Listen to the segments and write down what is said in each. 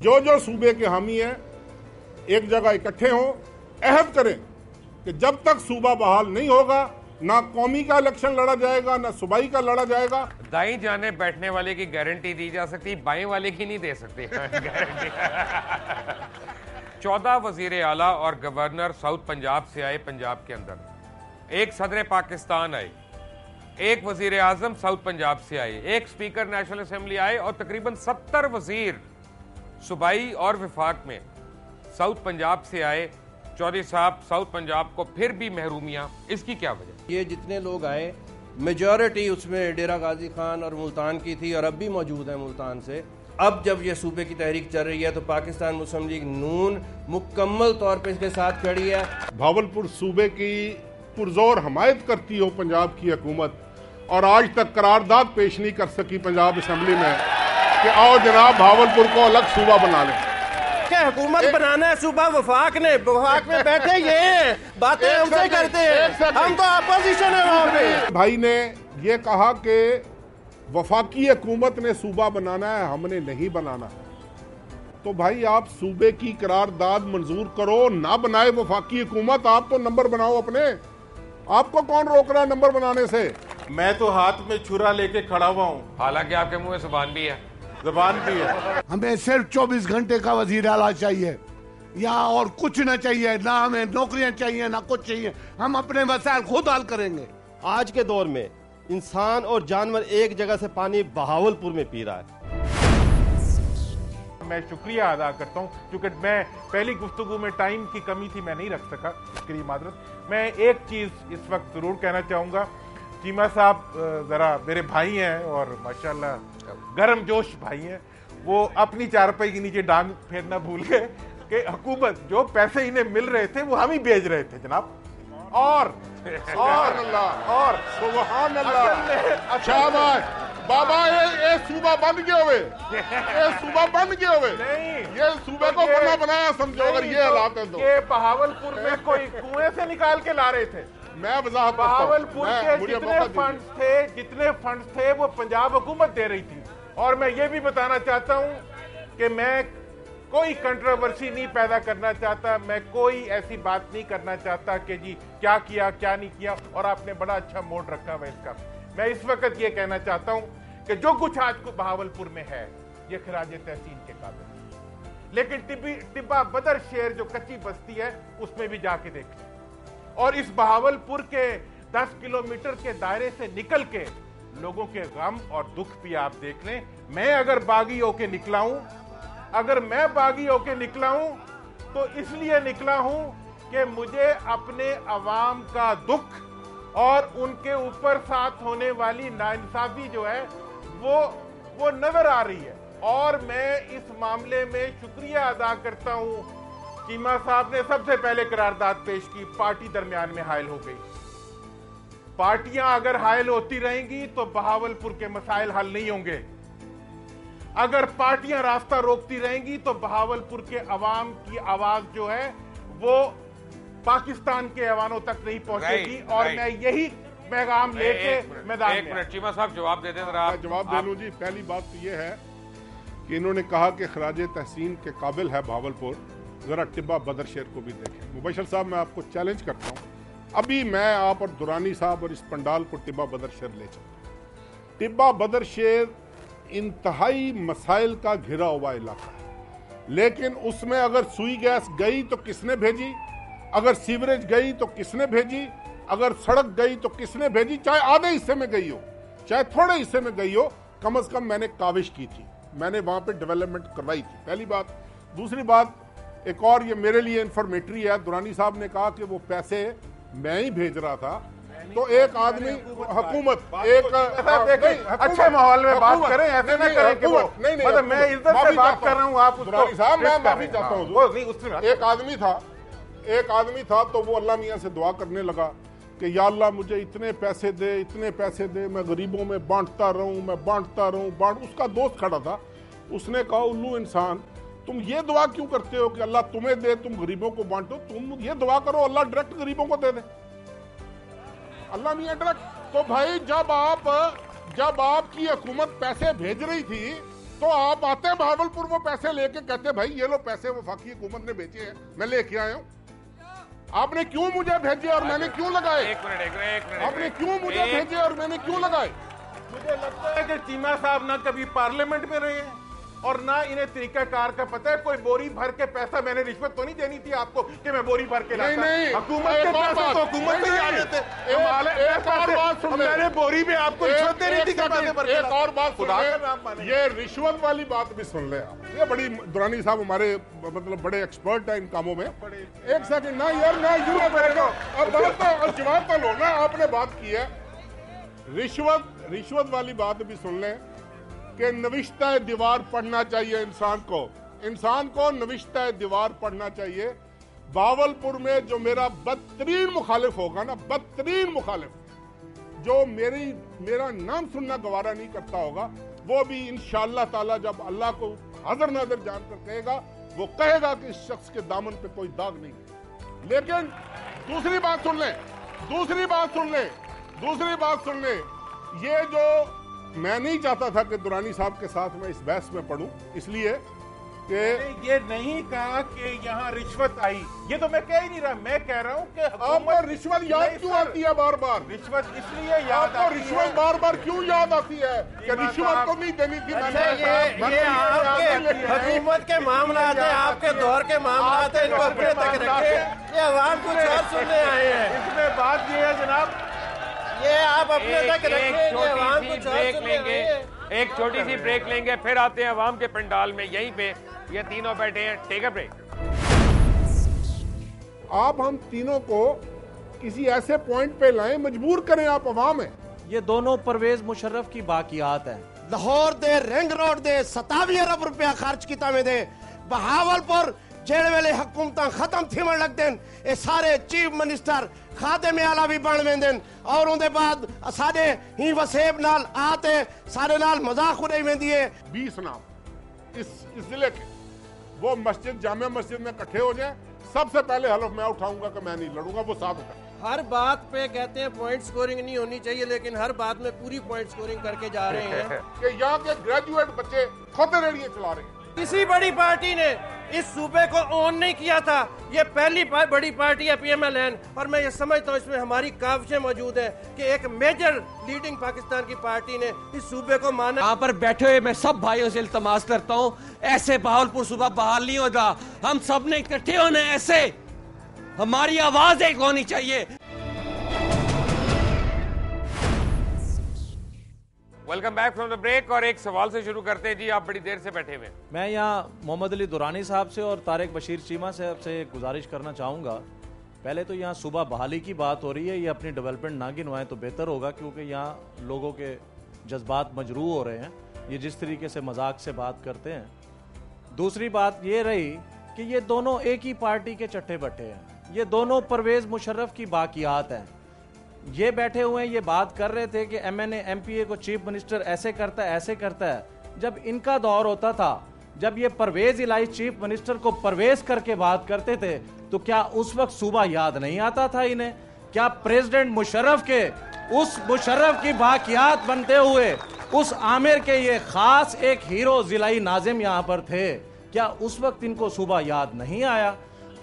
जो जो सूबे के हामी हैं, एक जगह इकट्ठे हों अहद करें कि जब तक सूबा बहाल नहीं होगा, ना कौमी का इलेक्शन लड़ा जाएगा, ना सूबाई का लड़ा जाएगा। दाई जाने बैठने वाले की गारंटी दी जा सकती बाई वाले की नहीं दे सकती। चौदह वज़ीर आला और गवर्नर साउथ पंजाब से आए पंजाब के अंदर। एक सदर पाकिस्तान आए, एक वज़ीर आज़म साउथ पंजाब से आए, एक स्पीकर नेशनल असेंबली आए और तकरीबन सत्तर वज़ीर सूबाई और विफाक में साउथ पंजाब से आए चौधरी साहब साउथ पंजाब को फिर भी महरूमियाँ। इसकी क्या वजह? ये जितने लोग आए मेजॉरिटी उसमें डेरा गाजी खान और मुल्तान की थी और अब भी मौजूद है मुल्तान से। अब जब ये सूबे की तहरीक चल रही है तो पाकिस्तान मुस्लिम लीग नून मुकम्मल तौर पर इसके साथ खड़ी है। भावलपुर सूबे की पुरजोर हमायत करती हो पंजाब की हुकूमत। और आज तक करारदाद पेश नहीं कर सकी पंजाब असम्बली में कि आओ जनाब भावलपुर को अलग सूबा बना लें। क्या हुकूमत बनाना है सूबा? वफाक ने वफाक में बैठे ये बातें हमसे करते हैं। हम तो अपोजिशन है वहाँ पे। भाई ने ये कहा कि वफाकी हुकूमत ने सूबा बनाना है हमने नहीं बनाना। तो भाई आप सूबे की करारदाद मंजूर करो ना बनाए वफाकी हुकूमत आप तो नंबर बनाओ अपने। आपको कौन रोक रहा है नंबर बनाने से? मैं तो हाथ में छुरा लेके खड़ा हुआ हूँ। हालाँकि आपके मुँह में ज़ुबान भी है। जबान भी है। हमें सिर्फ़ 24 घंटे का वज़ीर आला चाहिए। यहाँ और कुछ ना चाहिए ना हमें नौकरियाँ चाहिए ना कुछ चाहिए। हम अपने वसायल खुद हल करेंगे। आज के दौर में इंसान और जानवर एक जगह से पानी बहावलपुर में पी रहा है। मैं शुक्रिया अदा करता हूँ क्योंकि मैं पहली गुफ्तगु में टाइम की कमी थी मैं नहीं रख सका। इसके मादरत मैं एक चीज़ इस वक्त ज़रूर कहना चाहूँगा चीमा साहब ज़रा मेरे भाई हैं और माशाल्लाह गर्म जोश भाई हैं। वो अपनी चारपाई के नीचे डांग फेरना भूल गए कि हुकूमत जो पैसे इन्हें मिल रहे थे वो हम ही भेज रहे थे जनाब। और और और। शाबाश। बाबा ये ये सूबा बन गए हुए? ये सूबा बन गए हुए? नहीं। ये सूबे को बना बनाया समझो अगर ये हालात है तो। ये बहावलपुर में कोई कुएँ से निकाल के ला रहे थे। मैं वजाहत बहावलपुर के जितने फंड थे जितने फंड थे वो पंजाब हुकूमत दे रही थी। और मैं ये भी बताना चाहता हूँ कि मैं कोई कंट्रोवर्सी नहीं पैदा करना चाहता मैं कोई ऐसी बात नहीं करना चाहता कि जी क्या किया क्या नहीं किया और आपने बड़ा अच्छा मोड रखा हुआ इसका। मैं इस वक्त ये कहना चाहता हूँ कि जो कुछ आज को बहावलपुर में है ये खराज तहसीन के काबिल लेकिन टिब्बा बदर शेर जो कच्ची बस्ती है उसमें भी जाके देख और इस बहावलपुर के 10 किलोमीटर के दायरे से निकल के लोगों के गम और दुख भी आप देख लें। मैं अगर बागी होके निकला हूँ, अगर मैं बागी होके निकला हूँ तो इसलिए निकला हूँ कि मुझे अपने अवाम का दुख और उनके ऊपर साथ होने वाली नाइंसाफी जो है, वो वो नज़र आ रही है। और मैं इस मामले में शुक्रिया अदा करता हूँ चीमा साहब ने सबसे पहले करारदाद पेश की पार्टी दरमियान में हायल हो गई। पार्टियाँ अगर हायल होती रहेंगी तो बहावलपुर के मसाइल हल नहीं होंगे। अगर पार्टियाँ रास्ता रोकती रहेंगी तो बहावलपुर के अवाम की आवाज़ जो है वो पाकिस्तान के अवानों तक नहीं पहुंचेगी। और मैं यही पैगाम लेके मैदान एक मिनट चीमा साहब जवाब दे दें आप। जवाब दे आप- जी। पहली बात तो ये है कि इन्होंने कहा कि खराज तहसीन के काबिल है भावलपुर ज़रा टिब्बा बदर शेर को भी देखें। मुबशर साहब, मैं आपको चैलेंज करता हूँ। अभी मैं, आप और दुरानी साहब और इस पंडाल को टिब्बा बदर शेर ले चलता टिब्बा बदर शेर इंतहाई मसाइल का घिरा हुआ इलाका है। लेकिन उसमें अगर सुई गैस गई तो किसने भेजी? अगर सीवरेज गई तो किसने भेजी? अगर सड़क गई तो किसने भेजी? चाहे आधे हिस्से में गई हो, चाहे थोड़े हिस्से में गई हो, कम अज़ कम मैंने काविश की थी। मैंने वहाँ पे डेवलपमेंट करवाई थी। पहली बात। दूसरी बात एक और ये मेरे लिए इंफॉर्मेटरी है। दुरानी साहब ने कहा कि वो पैसे मैं ही भेज रहा था। तो एक आदमी हुकूमत एक अच्छे माहौल में बात करें, ऐसे ना करें कि वो- नहीं, नहीं, मतलब मैं इज़्ज़त से बात कर रहा हूँ, आप दुरानी साहब मैं माफ़ी चाहता हाँ, हूँ वो नहीं, उससे एक आदमी था एक आदमी था तो वो अल्लाह मियाँ से दुआ करने लगा कि या अल्लाह मुझे इतने पैसे दे इतने पैसे दे मैं गरीबों में बांटता रहूँ मैं बांटता रहूँ बांट। उसका दोस्त खड़ा था। उसने कहा उल्लू इंसान तुम ये दुआ क्यों करते हो कि अल्लाह तुम्हें दे तुम गरीबों को बांटो? तुम ये दुआ करो अल्लाह डायरेक्ट गरीबों को दे दे। अल्लाह मियाँ डायरेक्ट तो भाई जब आप जब आपकी हुकूमत पैसे भेज रही थी तो आप आते हैं भावलपुर वो पैसे लेके कहते भाई ये लो पैसे वफाकी हुकूमत ने बेचे हैं मैं लेके आया हूँ। आपने क्यों मुझे भेजे और मैंने क्यों लगाए? एक मिनट एक मिनट एक मिनट आपने क्यों मुझे भेजे और मैंने क्यों लगाए? मुझे लगता है कि चीमा साहब ना कभी पार्लियामेंट में रहे हैं। और ना इन्हें तरीकाकार का पता है कोई बोरी भर के पैसा मैंने रिश्वत तो नहीं देनी थी आपको कि मैं बोरी भर के नहीं, लाता। नहीं। हुकूमत के पैसे तो हुकूमत ही और बात सुन मैंने बोरी में आपको रिश्वत थी एक। और बात खुदा ये रिश्वत वाली बात भी सुन ले आप। ये बड़ी दुरानी साहब हमारे मतलब बड़े एक्सपर्ट हैं इन कामों में। एक सेकंड ना यार ना यू अब बात तो अब जवाब तो लो ना आपने बात की है। रिश्वत रिश्वत वाली बात भी सुन लें। कि नविश्ता दीवार पढ़ना चाहिए इंसान को। इंसान को नविश्ता दीवार पढ़ना चाहिए। बावलपुर में जो मेरा बदतरीन मुखालिफ होगा ना, बदतरीन मुखालिफ, जो मेरी, मेरा नाम सुनना गवारा नहीं करता होगा, वो भी इन ताला जब अल्लाह को हजर नज़र जानकर कहेगा, वो कहेगा कि इस शख्स के दामन पे कोई दाग नहीं है। लेकिन दूसरी बात सुन लें, दूसरी बात सुन लें, दूसरी बात सुन लें, ये जो मैं नहीं चाहता था कि दुरानी साहब के साथ मैं इस बहस में पढ़ूं इसलिए कि ये नहीं कहा कि यहाँ रिश्वत आई। ये तो मैं कह ही नहीं रहा मैं कह रहा हूँ कि आपको रिश्वत याद क्यों आती है बार बार रिश्वत इसलिए याद आपको रिश्वत बार बार क्यों याद आती है? कि रिश्वत। तो नहीं देनी थी अच्छा ये ये आपके। हुकूमत के मामला हैं। आपके दौर के मामला हैं इनको अपने तक रखे। ये आवाम कुछ और सुनने आए हैं। इसमें बात ये है जनाब आप अपने तक रखे एक छोटी आवाम सी ब्रेक लेंगे। एक छोटी सी ब्रेक लेंगे फिर आते हैं अवाम के पंडाल में यहीं पे। ये तीनों बैठे हैं टेक अ ब्रेक आप हम तीनों को किसी ऐसे पॉइंट पे लाएँ मजबूर करें आप अवाम है ये दोनों परवेज मुशर्रफ की बाकियात है। लाहौर दे रिंग रोड दे सतावी अरब रुपया खर्च किया में दे। बहावलपुर जेड़ वेले हुकूमत खत्म थीवन लग देन ये सारे चीफ मिनिस्टर खाते में आला भी बन वेंदन और उनके बाद साडे ही वसेब नाल आते सारे नाल मज़ाक उड़ाई वेंदी है। बीस नाम। इस इस ज़िले के वो मस्जिद जामिया मस्जिद में इकट्ठे हो जाएँ। सबसे पहले हलफ मैं उठाऊँगा कि मैं नहीं लड़ूँगा वो साथ उठाए हर बात पे कहते हैं पॉइंट स्कोरिंग नहीं होनी चाहिए लेकिन हर बात में पूरी पॉइंट स्कोरिंग करके जा रहे हैं। कि यहाँ के ग्रेजुएट बच्चे खुद रेडियो चला रहे हैं। किसी बड़ी पार्टी ने इस सूबे को ऑन नहीं किया था। ये पहली पार, बड़ी पार्टी है पीएमएलएन और मैं ये समझता हूँ इसमें हमारी काविशें मौजूद है कि एक मेजर लीडिंग पाकिस्तान की पार्टी ने इस सूबे को माना। यहाँ पर बैठे हुए मैं सब भाइयों से इल्तमास करता हूँ। ऐसे बहावलपुर सुबह बहाल नहीं होता। हम सबने इकट्ठे होने ऐसे। हमारी आवाज़ एक होनी चाहिए। Welcome back from the break और एक सवाल से शुरू करते हैं। जी, आप बड़ी देर से बैठे हुए मैं यहाँ मोहम्मद अली दुरानी साहब से और तारिक बशीर चीमा से एक गुजारिश करना चाहूँगा। पहले तो यहाँ सुबह बहाली की बात हो रही है, ये अपनी डेवलपमेंट ना गिनवाएँ तो बेहतर होगा क्योंकि यहाँ लोगों के जज्बात मजरू हो रहे हैं। ये जिस तरीके से मज़ाक से बात करते हैं। दूसरी बात ये रही कि ये दोनों एक ही पार्टी के चट्टे बट्टे हैं। ये दोनों परवेज मुशर्रफ की बाकियात हैं। ये बैठे हुए हैं, ये बात कर रहे थे कि एम एन को चीफ मिनिस्टर ऐसे करता है, ऐसे करता है। जब इनका दौर होता था, जब ये परवेज इलाई चीफ मिनिस्टर को परवेज करके बात करते थे तो क्या उस वक्त सूबा याद नहीं आता था इन्हें? क्या प्रेसिडेंट मुशर्रफ के, उस मुशर्रफ की बाकियात बनते हुए, उस आमिर के ये खास एक हीरो जिलाई नाजिम यहाँ पर थे, क्या उस वक्त इनको सुबह याद नहीं आया?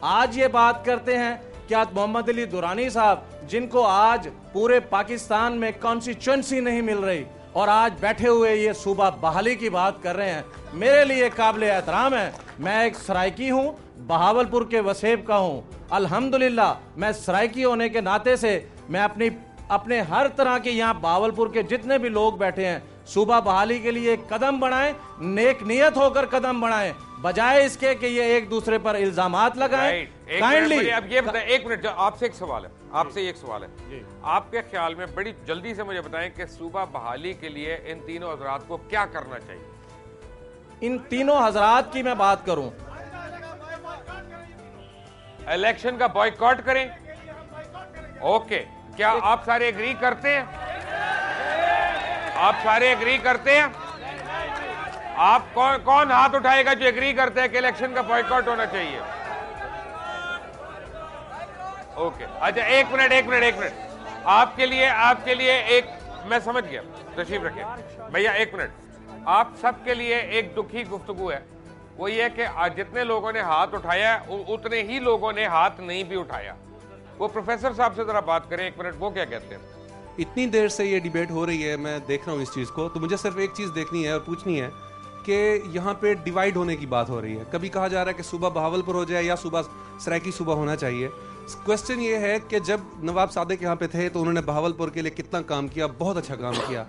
आज ये बात करते हैं क्या मोहम्मद अली दुरानी साहब, जिनको आज पूरे पाकिस्तान में कॉन्स्टिट्यूंसी नहीं मिल रही और आज बैठे हुए ये सूबा बहाली की बात कर रहे हैं, मेरे लिए काबिल एहतराम है। मैं एक सराइकी हूँ, बहावलपुर के वसेब का हूँ। अल्हम्दुलिल्लाह, मैं सरायकी होने के नाते से मैं अपनी, अपने हर तरह के यहाँ बहावलपुर के जितने भी लोग बैठे हैं, सूबा बहाली के लिए कदम बढ़ाएँ, नेक नियत होकर कदम बढ़ाएँ। बजाय इसके कि ये एक दूसरे पर इल्ज़ाम लगाए। राइट एक मिनट काइंडली अब ये बताएँ एक मिनट आपसे एक सवाल है आपसे एक सवाल है। आपके ख्याल में बड़ी जल्दी से मुझे बताएँ कि सूबा बहाली के लिए इन तीनों हजरात को क्या करना चाहिए? इन तीनों हजरात की मैं बात करूँ। इलेक्शन का बॉयकॉट करें। ओके क्या आप सारे एग्री करते हैं? आप सारे एग्री करते हैं? आप कौन कौन हाथ उठाएगा जो एग्री करते हैं कि इलेक्शन का बॉयकॉट होना चाहिए? ओके अच्छा एक मिनट एक मिनट एक मिनट। आपके लिए आपके लिए एक, मैं समझ गया तशरीफ़ रखिए भैया, एक मिनट। आप सबके लिए एक दुखी गुफ्तगु है। वो ये कि जितने लोगों ने हाथ उठाया उतने ही लोगों ने हाथ नहीं भी उठाया। वो प्रोफेसर साहब से जरा बात करें, एक मिनट, वो क्या कहते हैं? इतनी देर से ये डिबेट हो रही है, मैं देख रहा हूँ इस चीज़ को। तो मुझे सिर्फ़ एक चीज़ देखनी है और पूछनी है कि यहाँ पे डिवाइड होने की बात हो रही है। कभी कहा जा रहा है कि सुबह बहावलपुर हो जाए या सुबह सरायकी सुबह होना चाहिए। क्वेश्चन ये है कि जब नवाब सादिक यहाँ पे थे तो उन्होंने बहावलपुर के लिए कितना काम किया? बहुत अच्छा काम किया।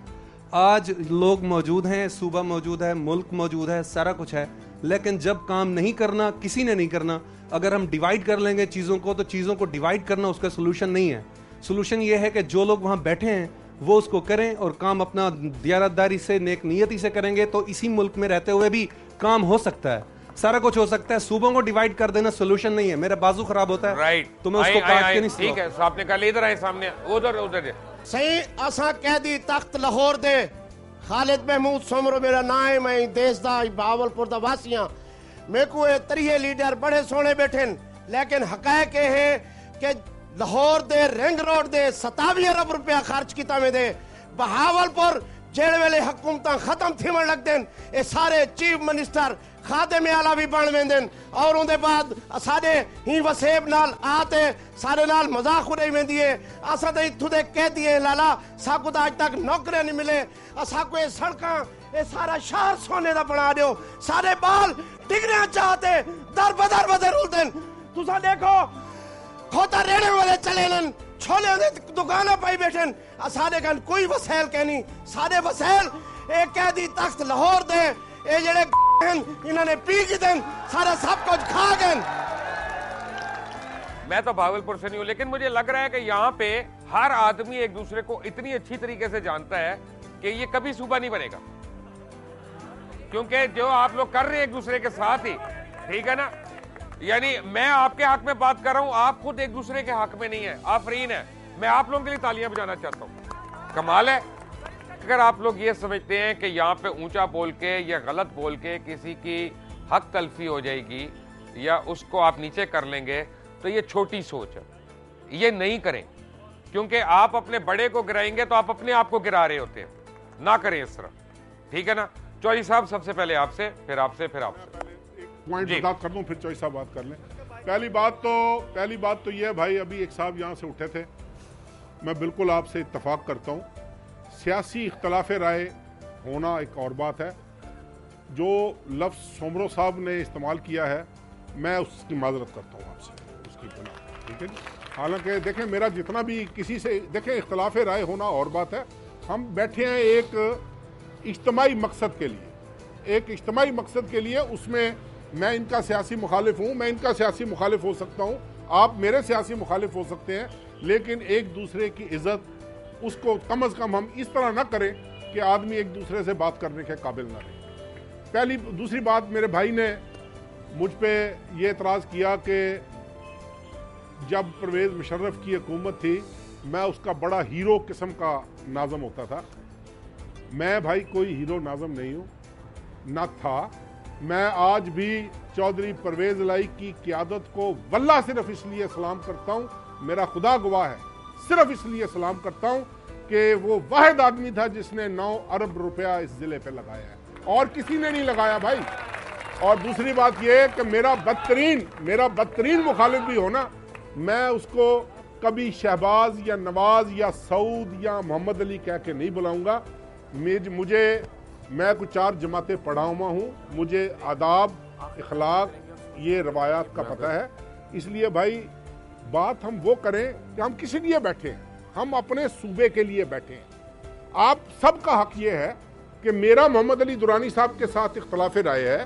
आज लोग मौजूद हैं, सूबा मौजूद है, मुल्क मौजूद है, सारा कुछ है। लेकिन जब काम नहीं करना, किसी ने नहीं करना, अगर हम डिवाइड कर लेंगे चीज़ों को तो चीज़ों को डिवाइड करना उसका सोल्यूशन नहीं है। सोल्यूशन ये है कि जो लोग वहाँ बैठे हैं वो उसको करें और काम अपना दियारतदारी से नेक नियति से करेंगे तो इसी मुल्क में रहते हुए भी काम हो सकता है। सारा कुछ हो सकता है। सूबों को डिवाइड कर देना सोल्यूशन नहीं है। मेरा बाजू खराब होता है। राइट तो मैं उसको काट के नहीं ठीक है आपने कहा इधर आए सामने। उधर उधर सही असा कैदी तख्त लाहौर दे। खालिद महमूद सोमरो मेरा नाम है मैं देश दा बावलपुर दा वासी हाँ। मेरे को ये तरीए लीडर बड़े सोने बैठे लेकिन हकायक ये है कि लाहौर दे रिंग रोड दे 27 अरब रुपया खर्च में दे। बहावलपुर जेड़े वेले हुकूमत खत्म थीवन लगदे न, ये सारे चीफ मिनिस्टर खाते में आला भी बन वेंदे और उनके बाद साडे ही वसेब नाल आते सारे नाल मज़ाक उड़ाई वेंदी है। असा तो इथों दे कह दिए लाला साकू तो आज तक नौकरियाँ नहीं मिले। असा को सड़कां ये सारा शहर सोने दा बना दियो सारे बाल डिगरियाँ चाहते दर बदर बदर उलते न। तुसा देखो खोता रेड़े वाले चले नन। छोले दे दुकाना पाई बैठे न। सारे कन कोई वसैल कहनी सारे वसैल, एक कैदी तख्त लाहौर दे। ये जेड़े इन्होंने पी की देन। सारा सब कुछ खा गए मैं तो भागलपुर से नहीं हूँ, लेकिन मुझे लग रहा है कि यहाँ पे हर आदमी एक दूसरे को इतनी अच्छी तरीके से जानता है कि ये कभी सूबा नहीं बनेगा। क्योंकि जो आप लोग कर रहे हैं एक दूसरे के साथ ही, ठीक है ना? यानी मैं आपके हक में बात कर रहा हूँ, आप खुद एक दूसरे के हक में नहीं है। आप आफरीन है। मैं आप लोगों के लिए तालियाँ बजाना चाहता हूँ। कमाल है। अगर आप लोग ये समझते हैं कि यहाँ पे ऊँचा बोल के या गलत बोल के किसी की हक तलफी हो जाएगी या उसको आप नीचे कर लेंगे तो ये छोटी सोच है। ये नहीं करें। क्योंकि आप अपने बड़े को गिराएँगे तो आप अपने आप को गिरा रहे होते हैं। ना करें इस तरह। ठीक है ना? चौधरी साहब, सबसे पहले आपसे, फिर आपसे फिर आपसे। पॉइंट। बता कर दूँ फिर चॉइस साहब बात कर लें। पहली बात तो पहली बात तो ये है भाई अभी एक साहब यहाँ से उठे थे। मैं बिल्कुल आपसे इतफाक़ करता हूँ। सियासी इख्तलाफ राय होना एक और बात है। जो लफ्ज़ सोमरो साहब ने इस्तेमाल किया है मैं उसकी माजरत करता हूँ आपसे उसकी बना ठीक है जी? हालाँकि देखें मेरा जितना भी किसी से देखें इख्तलाफ राय होना और बात है। हम बैठे हैं एक इज्तमाही मकसद के लिए। एक इज्तमाही मकसद के लिए उसमें मैं इनका सियासी मुखालिफ हूँ, मैं इनका सियासी मुखालिफ हो सकता हूँ। आप मेरे सियासी मुखालिफ हो सकते हैं, लेकिन एक दूसरे की इज़्ज़त, उसको कम अज़ कम हम इस तरह ना करें कि आदमी एक दूसरे से बात करने के काबिल ना रहे। पहली, दूसरी बात मेरे भाई ने मुझ पर यह एतराज़ किया कि जब परवेज़ मुशर्रफ की हुकूमत थी, मैं उसका बड़ा हीरो किस्म का नाज़म होता था। मैं भाई कोई हीरो नाज़म नहीं हूँ, न था मैं आज भी चौधरी परवेज लाई की क्यादत को वल्ला सिर्फ़ इसलिए सलाम करता हूँ, मेरा खुदा गवाह है, सिर्फ़ इसलिए सलाम करता हूँ कि वो वाहिद आदमी था जिसने नौ अरब रुपया इस ज़िले पे लगाया है। और किसी ने नहीं लगाया भाई। और दूसरी बात यह है कि मेरा बदतरीन मेरा बदतरीन मुखालिफ भी हो ना, मैं उसको कभी शहबाज या नवाज़ या सऊद या मोहम्मद अली कह के नहीं बुलाऊँगा। मुझे मैं कुछ चार जमातें पढ़ा हुआ हूँ। मुझे आदाब, इखलाक, ये रवायात का पता है। इसलिए भाई, बात हम वो करें कि हम किस लिए बैठे हैं? हम अपने सूबे के लिए बैठे हैं। आप सबका हक ये है कि मेरा मोहम्मद अली दुरानी साहब के साथ इख्तलाफ राय है,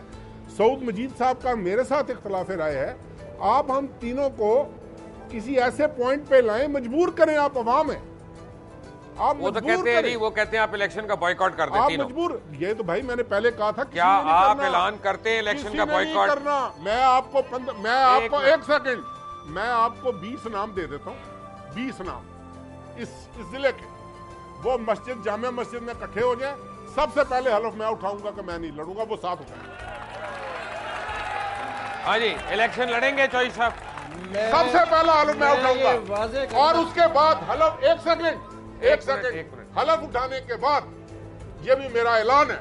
सऊद मजीद साहब का मेरे साथ इख्तलाफ राय है। आप हम तीनों को किसी ऐसे पॉइंट पे लाएँ, मजबूर करें आप अवाम हैं। आप वो तो कहते हैं वो कहते हैं आप इलेक्शन का बॉयकॉट कर दें आप तीनों। मजबूर ये तो भाई मैंने पहले कहा था क्या आप ऐलान करते हैं इलेक्शन का boycott? करना। मैं आपको मैं आपको एक सेकंड मैं आपको बीस नाम दे देता हूँ। बीस नाम। इस इस ज़िले के। वो मस्जिद जामिया मस्जिद में इकट्ठे हो जाए। सबसे पहले हलफ मैं उठाऊँगा कि मैं नहीं लड़ूँगा वो साथ उठाएँगे हाँ जी इलेक्शन लड़ेंगे चौधरी साहब। सबसे पहला हलफ मैं उठाऊँगा। और उसके बाद हलफ एक सेकंड एक सेकंड। हलफ उठाने के बाद ये भी मेरा ऐलान है।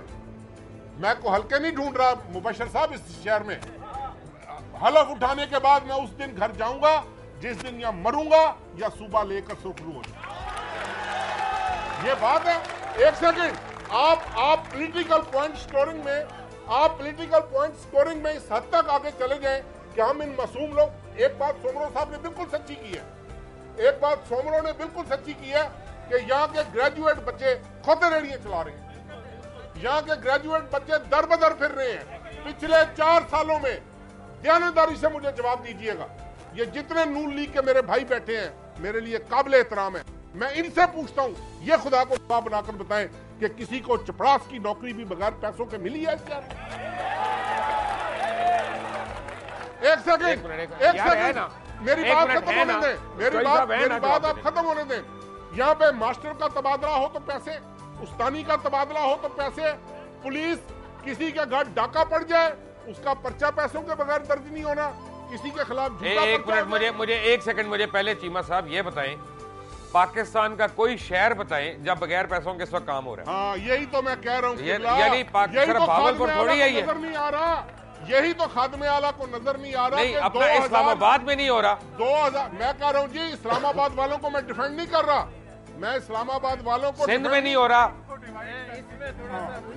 मैं को हल्के नहीं ढूंढ रहा मुबशर साहब इस शहर में। हलफ उठाने के बाद मैं उस दिन घर जाऊँगा जिस दिन या मरूँगा या सूबा लेकर सुरखरू हो ये बात है। एक सेकंड आप आप पॉलिटिकल पॉइंट स्कोरिंग में आप पॉलिटिकल पॉइंट स्कोरिंग में इस हद तक आगे चले जाएँ कि हम इन मासूम लोग एक बात सोमरो साहब ने बिल्कुल सच्ची की है। एक बात सोमरो ने बिल्कुल सच्ची की है कि यहाँ के ग्रेजुएट बच्चे खुद रेड़ियाँ चला रहे हैं। यहाँ के ग्रेजुएट बच्चे दर बदर फिर रहे हैं। पिछले चार सालों में दयानतदारी से मुझे जवाब दीजिएगा। ये जितने नून लीग के मेरे भाई बैठे हैं मेरे लिए काबिल एहतराम है। मैं इनसे पूछता हूँ ये खुदा को जवाब बनाकर बताएँ कि किसी को चपड़ास की नौकरी भी बगैर पैसों के मिली है में? एक सेकंड एक सेकंड मेरी बात खत्म होने दें मेरी बात मेरी बात आप खत्म होने दें। यहाँ पे मास्टर का तबादला हो तो पैसे उस्तानी का तबादला हो तो पैसे पुलिस किसी के घर डाका पड़ जाए उसका पर्चा पैसों के बगैर दर्ज नहीं होना किसी के खिलाफ एक मिनट मुझे मुझे एक सेकंड मुझे पहले चीमा साहब ये बताएँ पाकिस्तान का कोई शहर बताएँ जब बगैर पैसों के इस वक्त काम हो रहा है? हाँ यही तो मैं कह रहा हूँ यानी सिर्फ़ तो भावलपुर थोड़ी है ये। नहीं आ रहा यही तो खादमे आला को नज़र नहीं आ रहा नहीं अपना इस्लामाबाद में नहीं हो रहा। दो हज़ार मैं कह रहा हूँ जी इस्लामाबाद वालों को मैं डिफेंड नहीं कर रहा। मैं इस्लामाबाद वालों को सिंध में नहीं हो रहा।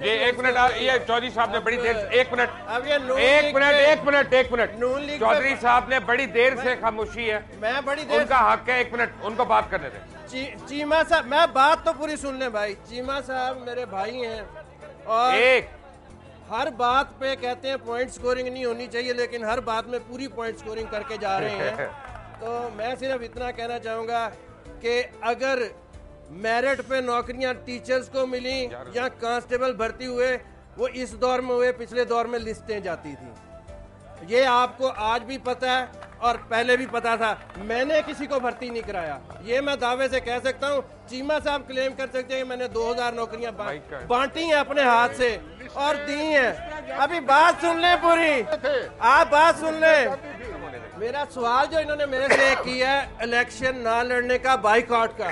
ये एक मिनट ये चौधरी साहब ने बड़ी देर एक मिनट। अब ये एक मिनट एक मिनट एक मिनट। नून लीग चौधरी साहब ने बड़ी देर से खामोशी है। मैं बड़ी देर उनका हक है एक मिनट उनको बात करने दें। ची, चीमा साहब मैं बात तो पूरी सुन ले भाई। चीमा साहब मेरे भाई हैं और एक। हर बात पे कहते हैं पॉइंट स्कोरिंग नहीं होनी चाहिए लेकिन हर बात में पूरी पॉइंट स्कोरिंग करके जा रहे हैं। तो मैं सिर्फ़ इतना कहना चाहूँगा कि अगर मेरिट पे नौकरियाँ टीचर्स को मिली या कांस्टेबल भर्ती हुए वो इस दौर में हुए पिछले दौर में लिस्टें जाती थी। ये आपको आज भी पता है और पहले भी पता था मैंने किसी को भर्ती नहीं कराया। ये मैं दावे से कह सकता हूँ चीमा साहब क्लेम कर सकते हैं कि मैंने 2000 नौकरियाँ। बांटी हैं अपने हाथ से और दी हैं। अभी बात सुन ले पूरी। आप बात सुन लें। मेरा सवाल जो इन्होंने मेरे से किया है इलेक्शन ना लड़ने का बाइकआउट का।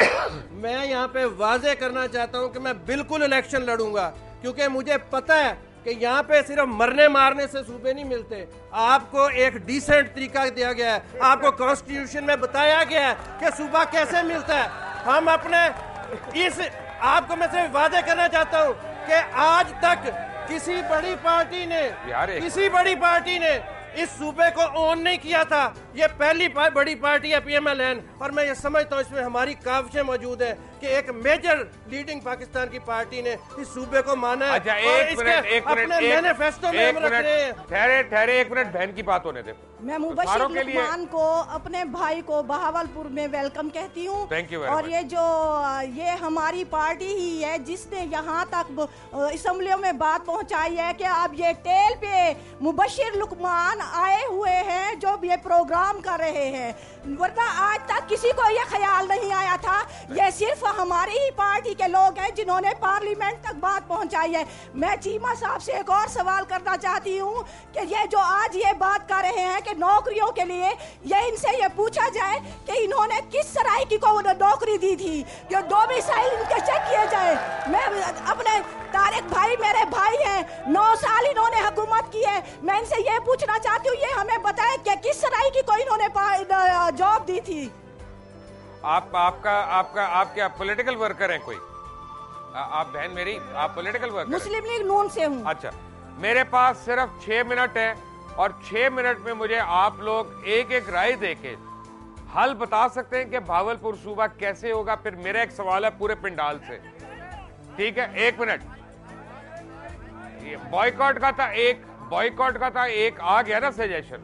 मैं यहाँ पे वाजे करना चाहता हूँ कि मैं बिल्कुल इलेक्शन लड़ूँगा क्योंकि मुझे पता है कि यहाँ पे सिर्फ़ मरने मारने से सूबे नहीं मिलते। आपको एक डिसेंट तरीका दिया गया है। आपको कॉन्स्टिट्यूशन में बताया गया है कि सूबा कैसे मिलता है। हम अपने इस आपको मैं सिर्फ़ वादे करना चाहता हूँ कि आज तक किसी बड़ी पार्टी ने किसी बड़ी पार्टी ने इस सूबे को ओन नहीं किया था। ये पहली पार, बड़ी पार्टी है पीएमएलएन और मैं ये समझता हूँ इसमें हमारी काविशें मौजूद है कि एक मेजर लीडिंग पाकिस्तान की पार्टी ने इस सूबे को माना है। अच्छा एक मिनट एक मिनट अपने मैनिफेस्टो में हम रख रहे हैं। ठहरे ठहरे एक मिनट बहन की बात होने दे मैं सारों मुबशिर लुकमान को अपने भाई को बहावलपुर में वेलकम कहती हूँ। और much. ये जो ये हमारी पार्टी ही है जिसने यहाँ तक असम्बलियों में बात पहुँचाई है कि अब ये टेल पे मुबशिर लुकमान आए हुए हैं जो ये प्रोग्राम कर रहे हैं। वरना आज तक किसी को ये ख्याल नहीं आया था। ये सिर्फ़ हमारी ही पार्टी के लोग हैं जिन्होंने पार्लियामेंट तक बात पहुँचाई है। मैं चीमा साहब से एक और सवाल करना चाहती हूँ कि ये जो आज ये बात कर रहे हैं कि नौकरियों के लिए ये इनसे ये पूछा जाए कि इन्होंने किस सराइकी को नौकरी दी थी जो डोमिसाइल इनके चेक किए जाए। मैं अपने तारिक भाई मेरे भाई हैं नौ साल इन्होंने हुकूमत की है। मैं इनसे ये पूछना चाहती हूँ ये हमें बताएँ कि किस सराइकी को इन्होंने जॉब दी थी। आप आपका आपका आप क्या पॉलिटिकल वर्कर हैं कोई? आ, आप बहन मेरी आप पॉलिटिकल वर्कर मुस्लिम लीग नून से हूँ। अच्छा मेरे पास सिर्फ़ छह मिनट है। और छह मिनट में मुझे आप लोग एक एक राय देके हल बता सकते हैं कि भावलपुर सूबा कैसे होगा? फिर मेरा एक सवाल है पूरे पिंडाल से। ठीक है, एक मिनट। ये बॉयकॉट का था एक बॉयकॉट का था एक, आ गया ना सजेशन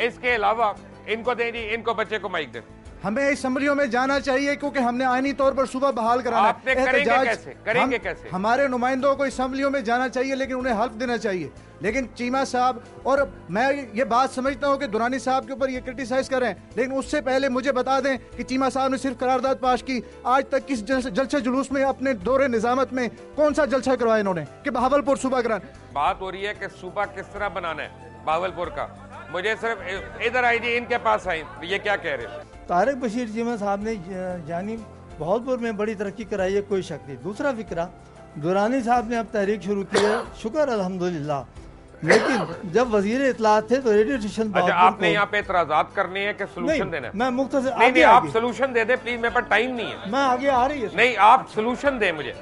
इसके अलावा इनको दे दी, इनको बच्चे को माइक दे। हमें असम्बलियों में जाना चाहिए क्योंकि हमने आईनी तौर पर सुबह बहाल कराना है। आपने करेंगे कैसे? करेंगे हम- कैसे? हमारे नुमाइंदों को असम्बलियों में जाना चाहिए लेकिन उन्हें हल्फ देना चाहिए लेकिन चीमा साहब और मैं ये बात समझता हूँ कि दुरानी साहब के ऊपर ये क्रिटिसाइज कर रहे हैं लेकिन उससे पहले मुझे बता दें कि चीमा साहब ने सिर्फ़ करारदाद पाश की आज तक किस जल- जलसे जुलूस में अपने दौरे निजामत में कौन सा जलसा करवाया इन्होंने कि बहावलपुर सुबह करा बात हो रही है कि सूबा किस तरह बनाना है बावलपुर का मुझे सिर्फ़ इधर आई जी इनके पास आई ये क्या कह रहे हैं तारिक बशीर जीमा साहब ने ज- यानी बहावलपुर में बड़ी तरक्की कराई है कोई शक नहीं। दूसरा फिक्रा दुरानी साहब ने अब तहरीक शुरू की है शुक्र अल्हम्दुलिल्लाह। लेकिन जब वज़ीर इतलात थे तो रेडियो स्टेशन अच्छा आपने यहाँ पे एतराजात करने हैं कि सोल्यूशन देना है? मैं मुख्तसर नहीं आगे नहीं आप। सोल्यूशन दे दे प्लीज़ मेरे पास टाइम नहीं है। मैं आगे आ रही है। नहीं आप सोल्यूशन दे मुझे।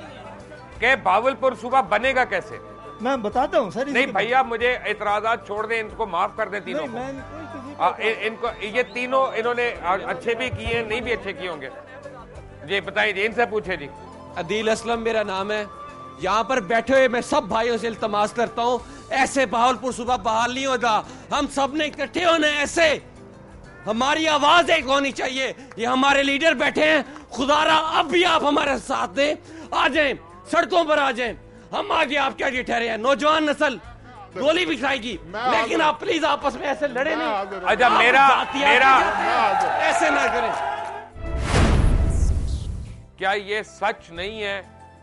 कि भावलपुर सूबा बनेगा कैसे? मैं बताता हूँ सर नहीं भैया मुझे एतराजात छोड़ दें इनको माफ़ कर दें तीनों नहीं, को इनको, ये तीनों इन्होंने अच्छे भी किए हैं, नहीं भी अच्छे किए होंगे। जी, बताइए इनसे पूछे, जी। अदील असलम मेरा नाम है। यहाँ पर बैठे हुए मैं सब भाइयों से इल्तमास करता हूँ। ऐसे बहावलपुर सुबह बहाल नहीं होता। हम सबने इकट्ठे होना ऐसे। हमारी आवाज़ एक होनी चाहिए। ये हमारे लीडर बैठे हैं। खुदारा, अब भी आप हमारे साथ दें। आ जाएँ, सड़कों पर आ जाएँ। हम आगे आप क्या ठहरे हैं। नौजवान नस्ल गोली भी खाएगी लेकिन आप प्लीज़ आपस में ऐसे लड़े नहीं। अच्छा मेरा मेरा ऐसे ना करें। क्या ये सच नहीं है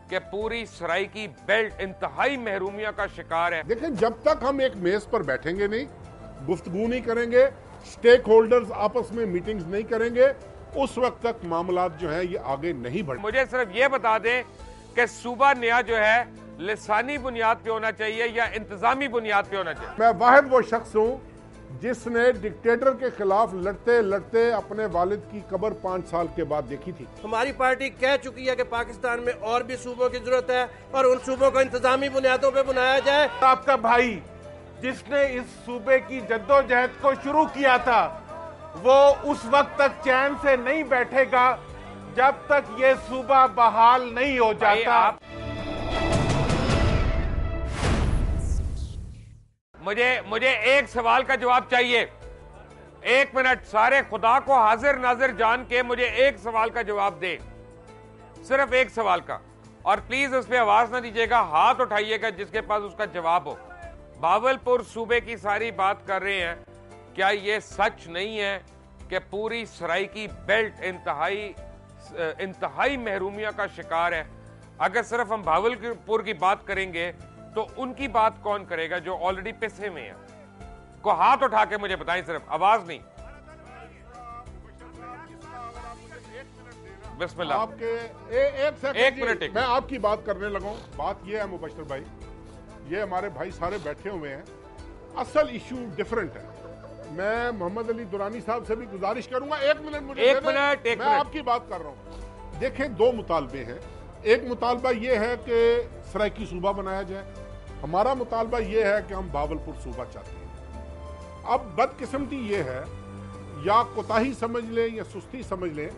कि पूरी सराइकी बेल्ट इंतहाई महरूमिया का शिकार है? देखें जब तक हम एक मेज पर बैठेंगे नहीं गुफ्तगू नहीं करेंगे स्टेक होल्डर्स आपस में मीटिंग्स नहीं करेंगे उस वक्त तक मामला जो है ये आगे नहीं बढ़े मुझे सिर्फ़ ये बता दें कि सूबा नया जो है लिसानी बुनियाद पे होना चाहिए या इंतजामी बुनियाद पे होना चाहिए? मैं वाहिद वो शख्स हूँ जिसने डिक्टेटर के खिलाफ लड़ते लड़ते अपने वालिद की कबर पाँच साल के बाद देखी थी। हमारी पार्टी कह चुकी है कि पाकिस्तान में और भी सूबों की ज़रूरत है और उन सूबों को इंतजामी बुनियादों पर बनाया जाए। आपका भाई जिसने इस सूबे की जद्दोजहद को शुरू किया था वो उस वक्त तक चैन से नहीं बैठेगा जब तक ये सूबा बहाल नहीं हो जाता। मुझे मुझे एक सवाल का जवाब चाहिए। एक मिनट, सारे खुदा को हाजिर नाजिर जान के मुझे एक सवाल का जवाब दे। सिर्फ़ एक सवाल का। और प्लीज़ उस पर आवाज़ ना दीजिएगा, हाथ उठाइएगा जिसके पास उसका जवाब हो। बावलपुर सूबे की सारी बात कर रहे हैं। क्या ये सच नहीं है कि पूरी सराइकी बेल्ट इंतहाई इंतहाई महरूमिया का शिकार है? अगर सिर्फ़ हम भावलपुर की बात करेंगे तो उनकी बात कौन करेगा जो ऑलरेडी पिसे में है? को हाथ उठा के मुझे बताएँ सिर्फ़ आवाज़ नहीं। बिस्मिल्लाह। आपके ए, एक एक मिनट, मैं आपकी बात करने लगा। बात ये है मुबशर भाई ये हमारे भाई सारे बैठे हुए हैं। असल इशू डिफरेंट है। मैं मोहम्मद अली दुरानी साहब से भी गुजारिश करूँगा। एक मिनट मुझे एक मिनट, एक मैं मिनट। आपकी बात कर रहा हूँ। देखें दो मुतालबे हैं। एक मुतालबा ये है कि सराइकी सूबा बनाया जाए। हमारा मुतालबा ये है कि हम बावलपुर सूबा चाहते हैं। अब बदकिस्मती ये है, या कोताही समझ लें, या सुस्ती समझ लें,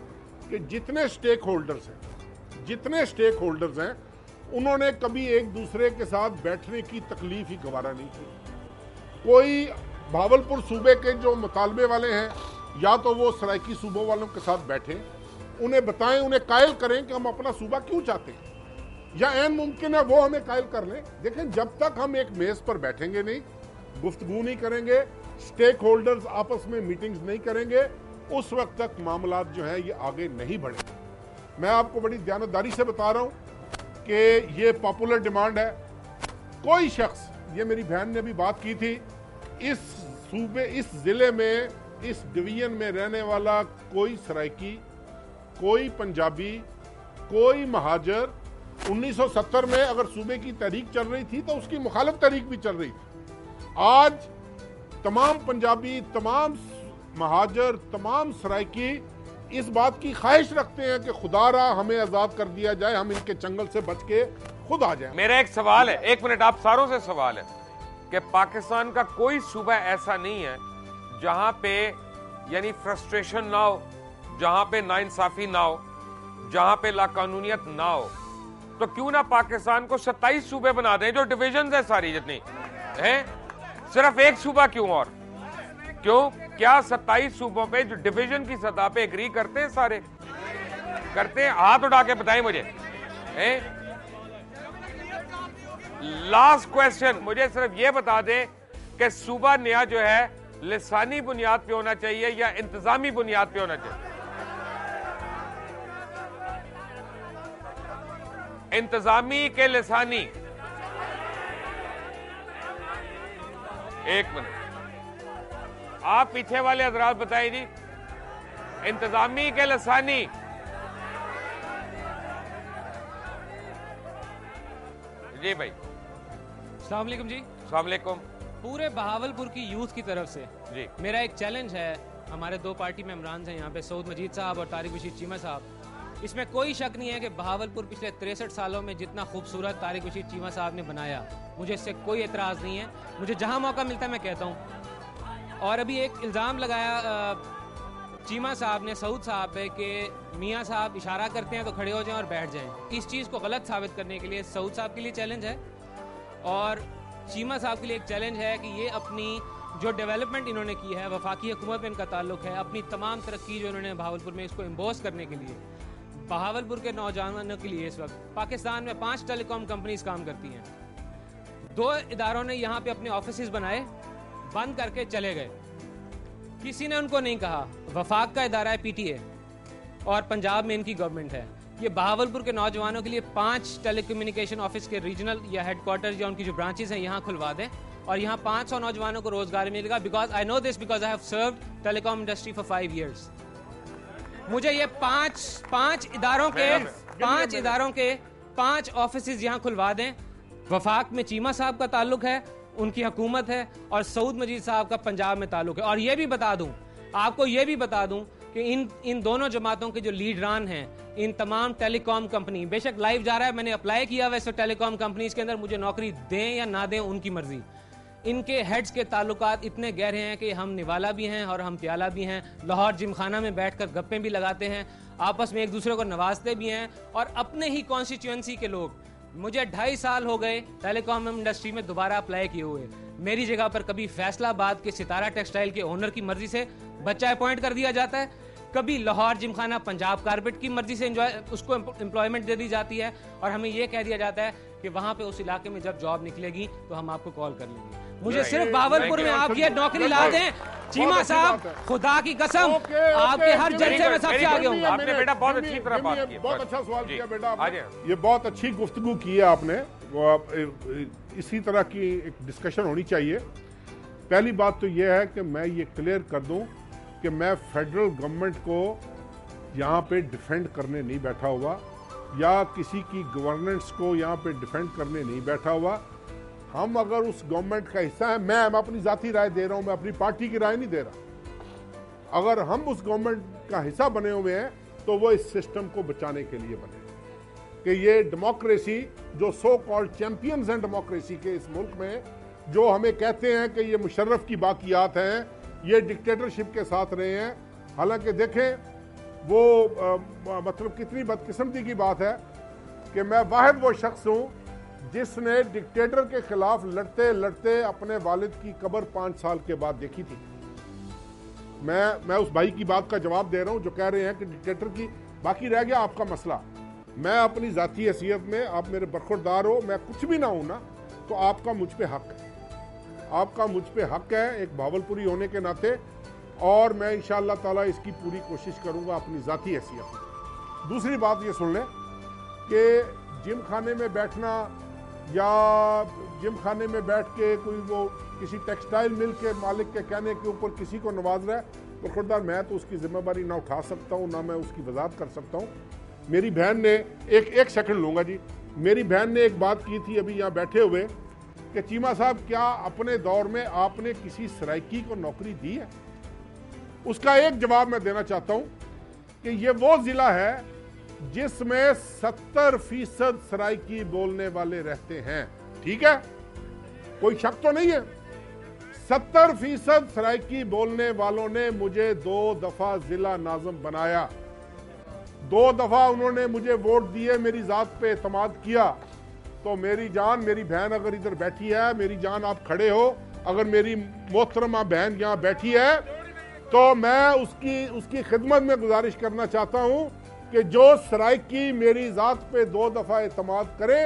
कि जितने स्टेक होल्डर्स हैं, जितने स्टेक होल्डर्स हैं, उन्होंने कभी एक दूसरे के साथ बैठने की तकलीफ़ ही गवारा नहीं की। कोई भावलपुर सूबे के जो मुतालबे वाले हैं, या तो वो सराइकी सूबों वालों के साथ बैठें, उन्हें बताएँ, उन्हें कायल करें कि हम अपना सूबा क्यों चाहते हैं। या एन मुमकिन है वो हमें कायल कर लें। देखें, जब तक हम एक मेज पर बैठेंगे नहीं, गुफ्तगू नहीं करेंगे स्टेक होल्डर्स आपस में मीटिंग्स नहीं करेंगे, उस वक्त तक मामला जो है ये आगे नहीं बढ़ेंगे। मैं आपको बड़ी ध्यानदारी से बता रहा हूँ कि ये पॉपुलर डिमांड है। कोई शख्स, ये मेरी बहन ने भी बात की थी, इस सूबे, इस ज़िले में, इस डिवीज़न में रहने वाला कोई सराइकी कोई पंजाबी, कोई महाजर 1970 में अगर सूबे की तहरीक चल रही थी तो उसकी मुखालफ तहरीक भी चल रही थी। आज तमाम पंजाबी, तमाम महाजर, तमाम सराइकी इस बात की ख्वाहिश रखते हैं कि खुदारा हमें आज़ाद कर दिया जाए, हम इनके चंगल से बच के खुद आ जाए। मेरा एक सवाल है, एक मिनट, आप सारों से सवाल है कि पाकिस्तान का कोई सूबा ऐसा नहीं है जहाँ पे, यानी फ्रस्ट्रेशन ना हो, जहाँ पे नाइंसाफी ना हो, जहाँ पे लाकानूनियत ना हो। तो क्यों ना पाकिस्तान को 27 सूबे बना दें, जो डिविजन है सारी जितनी। हैं? सिर्फ़ एक सूबा क्यों और? क्यों? क्या 27 सूबों पे जो डिवीज़न की सतह पे एग्री करते हैं सारे? करते हैं? हाथ उठा के बताएँ मुझे। हैं? लास्ट क्वेश्चन मुझे सिर्फ़ ये बता दें कि सूबा नया जो है, लिसानी बुनियाद पे होना चाहिए या इंतजामी बुनियाद पे होना चाहिए? इंतजामी के लसानी। एक मिनट। आप पीछे वाले हजरात बताइए जी। इंतजामी के लसानी। जी भाई। सलाम वालेकुम जी। सलामकुम पूरे बहावलपुर की यूथ की तरफ़ से जी। मेरा एक चैलेंज है। हमारे दो पार्टी मेम्बरान हैं यहाँ पे सऊद मजीद साहब और तारिक बशीर चीमा साहब। इसमें कोई शक नहीं है कि बहावलपुर पिछले तिरसठ सालों में जितना खूबसूरत तारिक बशीर चीमा साहब ने बनाया, मुझे इससे कोई एतराज़ नहीं है। मुझे जहाँ मौका मिलता है, मैं कहता हूँ। और अभी एक इल्ज़ाम लगाया चीमा साहब ने, सऊद साहब पे कि मियाँ साहब इशारा करते हैं तो खड़े हो जाएँ और बैठ जाएँ। इस चीज़ को गलत साबित करने के लिए सऊद साहब के लिए चैलेंज है। और चीमा साहब के लिए एक चैलेंज है कि ये अपनी जो डेवलपमेंट इन्होंने की है, वफाकी हुकूमत में इनका ताल्लुक है, अपनी तमाम तरक्की जो इन्होंने बहावलपुर में इसको इम्बोस करने के लिए बहावलपुर के नौजवानों के लिए इस वक्त। पाकिस्तान में पाँच टेलीकॉम कंपनीज़ काम करती हैं। दो इदारों ने यहाँ पे अपने ऑफ़िस बनाए, बंद करके चले गए। किसी ने उनको नहीं कहा, वफाक का इदारा है पीटीए, और पंजाब में इनकी गवर्नमेंट है। ये बहावलपुर के नौजवानों के लिए पाँच टेलीकम्युनिकेशन ऑफ़िस के रीजनल या हेडक्वार्टर या उनकी जो ब्रांचेस हैं, यहाँ खुलवा दें। और यहाँ 500 नौजवानों को रोज़गार मिलेगा because I know this because I have serve telecom industry for five years मुझे ये पाँच पाँच इदारों के पाँच इदारों के पाँच ऑफ़िस यहाँ खुलवा दें। वफाक में चीमा साहब का ताल्लुक है उनकी हुकूमत है और सऊद मजीद साहब का पंजाब में ताल्लुक है। और ये भी बता दूँ आपको ये भी बता दूँ कि इन इन दोनों जमातों के जो लीडरान हैं इन तमाम टेलीकॉम कंपनी बेशक लाइव जा रहा है मैंने अप्लाई किया वैसे टेलीकॉम कंपनीज़ के अंदर मुझे नौकरी दें या ना दें उनकी मर्ज़ी। इनके हेड्स के ताल्लुकात इतने गहरे हैं कि हम निवाला भी हैं और हम प्याला भी हैं। लाहौर जिमखाना में बैठकर गप्पे भी लगाते हैं, आपस में एक दूसरे को नवाजते भी हैं और अपने ही कॉन्स्टिट्यूंसी के लोग। मुझे ढाई साल हो गए टेलीकॉम इंडस्ट्री में दोबारा अप्लाई किए हुए। मेरी जगह पर कभी फैसलाबाद के सितारा टेक्सटाइल के ओनर की मर्ज़ी से बच्चा अपॉइंट कर दिया जाता है, कभी लाहौर जिमखाना पंजाब कारपेट की मर्ज़ी से उसको एम्प्लॉयमेंट दे दी जाती है। और हमें यह कह दिया जाता है कि वहाँ पे उस इलाके में जब जॉब निकलेगी तो हम आपको कॉल कर लेंगे। मुझे सिर्फ़ बावलपुर में Thank आप ये नौकरी ला दें। चीमा साहब खुदा की कसम आपके हर जलसे में सबसे आगे हूँ आपने बेटा बहुत अच्छी तरह बात ये की। बहुत अच्छा सवाल किया बेटा आपने। ये बहुत अच्छी गुफ्तगू की है आपने। इसी तरह की एक डिस्कशन होनी चाहिए। पहली बात तो ये है कि मैं ये क्लियर कर दूँ कि मैं फेडरल गवर्नमेंट को यहाँ पे डिफेंड करने नहीं बैठा हुआ या किसी की गवर्नेंस को यहाँ पे डिफेंड करने नहीं बैठा हुआ। हम अगर उस गवर्नमेंट का हिस्सा है मैं अपनी जाति राय दे रहा हूँ मैं अपनी पार्टी की राय नहीं दे रहा। अगर हम उस गवर्नमेंट का हिस्सा बने हुए हैं तो वो इस सिस्टम को बचाने के लिए बने। कि ये डेमोक्रेसी जो सो कॉल्ड चैंपियंस हैं डेमोक्रेसी के इस मुल्क में जो हमें कहते हैं कि ये मुशर्रफ की बाकियात हैं ये डिक्टेटरशिप के साथ रहे हैं हालाँकि देखें वो अ, मतलब कितनी बदकिस्मती की बात है कि मैं वाहिद वो शख्स हूँ जिसने डिक्टेटर के खिलाफ लड़ते लड़ते अपने वालिद की कब्र पाँच साल के बाद देखी थी। मैं मैं उस भाई की बात का जवाब दे रहा हूँ, जो कह रहे हैं कि डिक्टेटर की, बाकी रह गया आपका मसला। मैं अपनी जाती हैसियत में, आप मेरे बरखुरदार हो, मैं कुछ भी ना हूँ ना तो आपका मुझ पर हक है। आपका मुझ पर हक है एक भावलपुरी होने के नाते, और मैं इंशाअल्लाह ताला इसकी पूरी कोशिश करूँगा अपनी जाती हैसियत में। दूसरी बात ये सुन लें कि जिम खाने में बैठना या जिम खाने में बैठ के कोई वो किसी टेक्सटाइल मिल के मालिक के कहने के ऊपर किसी को नवाज़ रहा है तो खुददार मैं तो उसकी ज़िम्मेदारी ना उठा सकता हूँ, ना मैं उसकी वजाहत कर सकता हूँ। मेरी बहन ने एक एक सेकंड लूँगा जी। मेरी बहन ने एक बात की थी अभी यहाँ बैठे हुए कि चीमा साहब, क्या अपने दौर में आपने किसी सराइकी को नौकरी दी है? उसका एक जवाब मैं देना चाहता हूँ कि ये वो जिला है जिसमें 70 फ़ीसद सराइकी बोलने वाले रहते हैं। ठीक है? कोई शक तो नहीं है? 70 फ़ीसद सराइकी बोलने वालों ने मुझे दो दफ़ा जिला नाजम बनाया। दो दफ़ा उन्होंने मुझे वोट दिए, मेरी जात पे एतमाद किया। तो मेरी जान, मेरी बहन अगर इधर बैठी है, मेरी जान आप खड़े हो, अगर मेरी मोहतरमा बहन यहाँ बैठी है तो मैं उसकी उसकी खिदमत में गुजारिश करना चाहता हूँ कि जो सराइकी मेरी जात पे दो दफ़ा एतमाद करे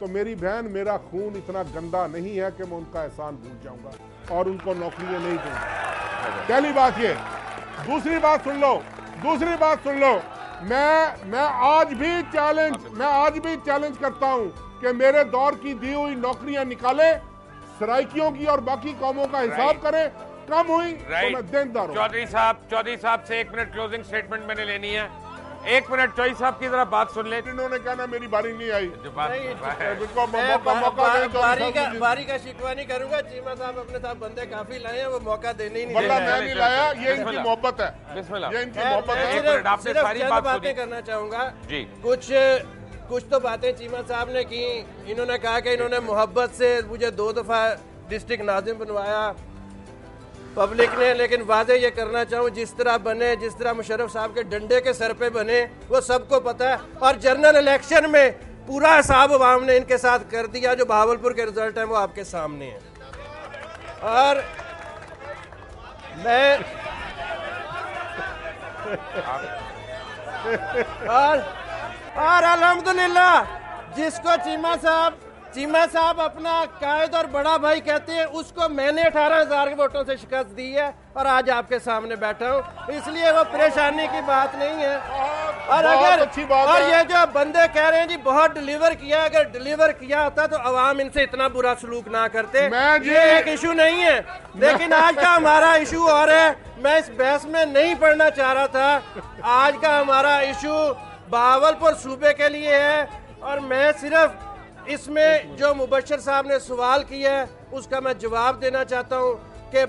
तो मेरी बहन मेरा खून इतना गंदा नहीं है कि मैं उनका एहसान भूल जाऊँगा और उनको नौकरियाँ नहीं दूँगा। पहली बात ये। दूसरी बात सुन लो। दूसरी बात सुन लो। मैं मैं आज भी चैलेंज मैं आज भी चैलेंज करता हूँ कि मेरे दौर की दी हुई नौकरियाँ निकाले सराइकियों की और बाकी कौमों का हिसाब. करें। कम हुई तो मैं देनदार चौधरी साहब चौधरी साहब से एक मिनट क्लोजिंग स्टेटमेंट मैंने लेनी है। एक मिनट चौई साहब की जरा बात सुन ले। इन्होंने कहना मेरी बारी नहीं आई। बारी का बारी का शिकवा नहीं करूँगा चीमा साहब अपने साथ बंदे काफ़ी लाए हैं वो मौका देने ही नहीं मैं नहीं लाया ये इनकी मोहब्बत है। ये इनकी मोहब्बत है। बातें करना चाहूँगा। जी। कुछ कुछ तो बातें चीमा साहब ने की। इन्होंने कहा कि इन्होंने मोहब्बत से मुझे दो दफ़ा डिस्ट्रिक्ट नाजिम बनवाया। पब्लिक ने, लेकिन वादे ये करना चाहूँ, जिस तरह बने, जिस तरह मुशर्रफ साहब के डंडे के सर पे बने, वो सबको पता है। और जनरल इलेक्शन में पूरा हिसाब अवाम ने इनके साथ कर दिया, जो बहावलपुर के रिज़ल्ट हैं, वो आपके सामने है। और मैं और और अल्हम्दुलिल्लाह, जिसको चीमा साहब चीमा साहब अपना कायद और बड़ा भाई कहते हैं उसको मैंने अठारह हज़ार के वोटों से शिकस्त दी है और आज आपके सामने बैठा हूँ। इसलिए वो परेशानी की बात नहीं है। और अगर अच्छी बात और ये जो बंदे कह रहे हैं जी बहुत डिलीवर किया अगर डिलीवर किया होता तो अवाम इनसे इतना बुरा सलूक ना करते। ये एक इशू नहीं है। लेकिन आज का हमारा इशू और है। मैं इस बहस में नहीं पढ़ना चाह रहा था। आज का हमारा इशू बहावलपुर सूबे के लिए है। और मैं सिर्फ़ इसमें जो मुबशर साहब ने सवाल किया है उसका मैं जवाब देना चाहता हूँ कि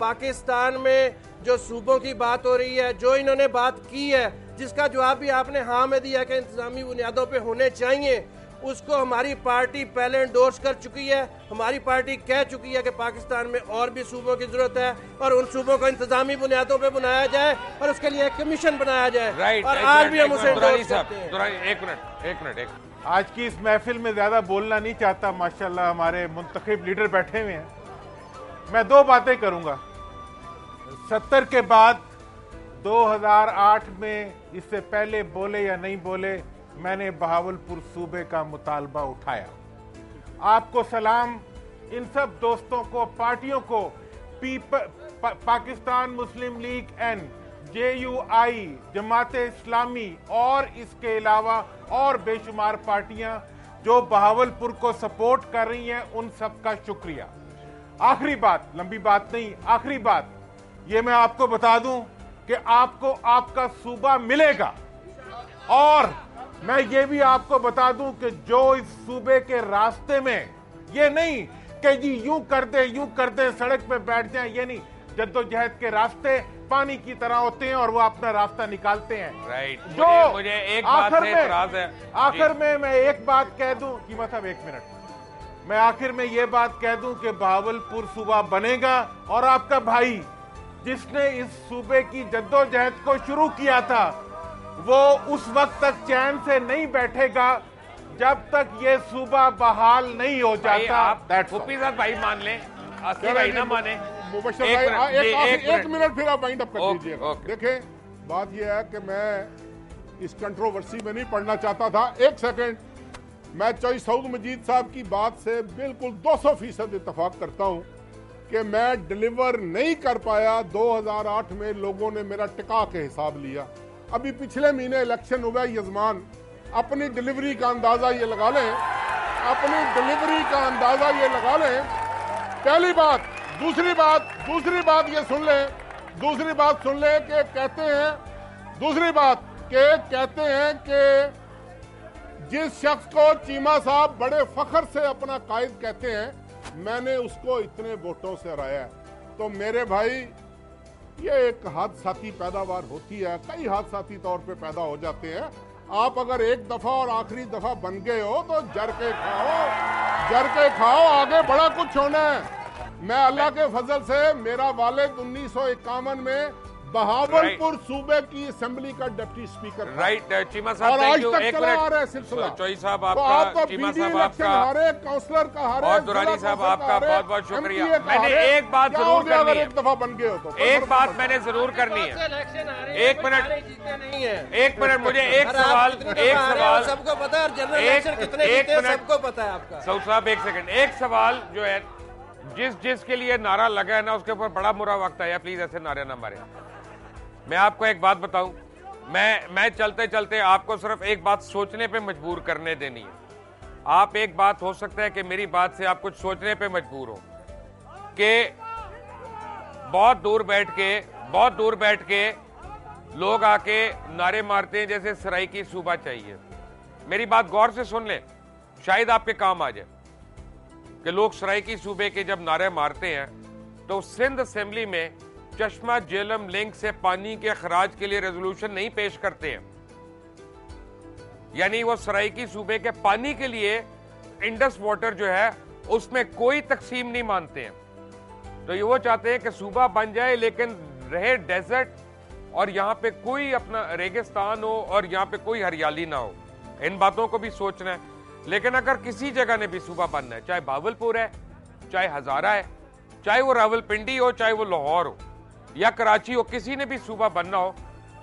पाकिस्तान में जो सूबों की बात हो रही है जो इन्होंने बात की है जिसका जवाब भी आपने हाँ में दिया कि इंतजामी बुनियादों पर होने चाहिए उसको हमारी पार्टी पहले इंडोर्स कर चुकी है हमारी पार्टी कह चुकी है कि पाकिस्तान में और भी सूबों की ज़रूरत है और उन सूबों को इंतजामी बुनियादों पे बनाया जाए और उसके लिए एक कमीशन बनाया जाए। राइट और आज मिनट, भी हम एक उसे मिनट, एक मिनट एक मिनट एक आज की इस महफिल में ज़्यादा बोलना नहीं चाहता माशाल्लाह हमारे मुंतखब लीडर बैठे हुए हैं। मैं दो बातें करूँगा। सत्तर के बाद 2008 में इससे पहले बोले या नहीं बोले मैंने बहावलपुर सूबे का मुतालबा उठाया। आपको सलाम। इन सब दोस्तों को पार्टियों को पीप, पा, Pakistan Muslim League N J U I Jamaat Islami और इसके अलावा और बेशुमार पार्टियाँ जो बहावलपुर को सपोर्ट कर रही हैं, उन सब का शुक्रिया। आखिरी बात, लंबी बात नहीं, आखिरी बात, ये मैं आपको बता दूँ कि आपको आपका सूबा मिलेगा। और मैं ये भी आपको बता दूँ कि जो इस सूबे के रास्ते में, ये नहीं कि जी यूँ कर दे यूँ कर दे सड़क पे बैठ जाए ये नहीं, जद्दोजहद के रास्ते पानी की तरह होते हैं और वो अपना रास्ता निकालते हैं। राइट जो मुझे, मुझे एक बात आखिर में- है। आखिर में मैं एक बात कह दूँ कीमा साहब एक मिनट। मैं आखिर में ये बात कह दूँ कि बहावलपुर सूबा बनेगा और आपका भाई जिसने इस सूबे की जद्दोजहद को शुरू किया था वो उस वक्त तक चैन से नहीं बैठेगा जब तक ये सूबा बहाल नहीं हो जाता। आप भाई मान लें असली भाई ना माने। एक भाई मिनट, एक, एक एक मिनट। मिनट फिर आप वाइंड अप कर। देखें बात यह है कि मैं इस कंट्रोवर्सी में नहीं पढ़ना चाहता था। एक सेकंड मैं चौई सऊद मजीद साहब की बात से बिल्कुल 200 फ़ीसद इतफाक करता हूँ कि मैं डिलीवर नहीं कर पाया। 2008 में लोगों ने मेरा टिका के हिसाब लिया। अभी पिछले महीने इलेक्शन हुआ है यजमान। अपनी डिलीवरी का अंदाज़ा ये लगा लें। अपनी डिलीवरी का अंदाज़ा ये लगा लें। पहली बात दूसरी बात दूसरी बात ये सुन ले, दूसरी बात सुन ले कि कहते हैं, दूसरी बात के कहते हैं कि जिस शख्स को चीमा साहब बड़े फखर से अपना कायद कहते हैं, मैंने उसको इतने वोटों से हराया है। तो मेरे भाई, ये एक हादसाती पैदावार होती है, कई हादसाती तौर पे पैदा हो जाते हैं। आप अगर एक दफ़ा और आखिरी दफ़ा बन गए हो तो जर के खाओ, जर के खाओ, आगे बड़ा कुछ होना है। मैं अल्लाह के फजल से मेरा वालिद उन्नीस सौ इक्यावन में बहावलपुर सूबे की असेंबली का डिप्टी स्पीकर था। राइट चीमा साहब और आज तक एक चला आ रहा है सिलसिला। चौई साहब तो आपका आपका चीमा साहब आपका हारे काउंसलर का हारे और दुरानी साहब आपका बहुत बहुत शुक्रिया। मैंने एक बात ज़रूर करनी है। एक दफ़ा बन गए हो तो। एक बात मैंने ज़रूर करनी है। एक मिनट। नहीं है। एक मिनट मुझे एक सवाल एक सवाल सबको पता है जनरल एक- इलेक्शन कितने जीते मिनट। सबको पता है आपका। सऊद साहब एक सेकंड। एक सवाल जो है जिस जिस के लिए नारा लगा है ना, उसके ऊपर बड़ा बुरा वक्त आया। प्लीज़ ऐसे नारे ना मारे। मैं आपको एक बात बताऊँ। मैं मैं चलते चलते आपको सिर्फ़ एक बात सोचने पे मजबूर करने देनी है। आप एक बात हो सकता है कि मेरी बात से आप कुछ सोचने पे मजबूर हो। कि बहुत दूर बैठ के, बहुत दूर बैठ के लोग आके नारे मारते हैं, जैसे सराई की सूबा चाहिए। मेरी बात गौर से सुन लें। शायद आपके काम आ जाए। कि लोग सराइकी सूबे के जब नारे मारते हैं तो सिंध असेंबली में चश्मा जेलम लिंक से पानी के खराज के लिए रेजोल्यूशन नहीं पेश करते हैं। यानी वो सराइकी सूबे के पानी के लिए इंडस वाटर जो है, उसमें कोई तकसीम नहीं मानते हैं। तो ये वो चाहते हैं कि सूबा बन जाए, लेकिन रहे डेजर्ट, और यहाँ पे कोई अपना रेगिस्तान हो, और यहाँ पे कोई हरियाली ना हो। इन बातों को भी सोचना है। लेकिन अगर किसी जगह ने भी सूबा बनना है, चाहे भावलपुर है, चाहे हजारा है, चाहे वो रावलपिंडी हो, चाहे वो लाहौर हो, या कराची हो, किसी ने भी सूबा बनना हो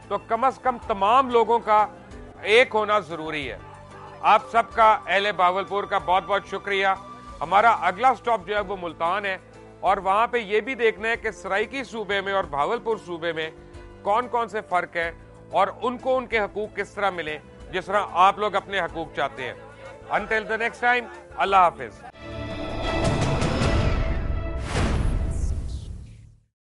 तो कम अज कम तमाम लोगों का एक होना ज़रूरी है। आप सबका, अहले बावलपुर का बहुत बहुत शुक्रिया। हमारा अगला स्टॉप जो है, वो मुल्तान है, और वहाँ पे ये भी देखना है कि सराइकी सूबे में और भावलपुर सूबे में कौन कौन से फ़र्क है, और उनको उनके हकूक किस तरह मिले, जिस तरह आप लोग अपने हकूक चाहते हैं। अनटिल द नेक्स्ट टाइम अल्लाह हाफिज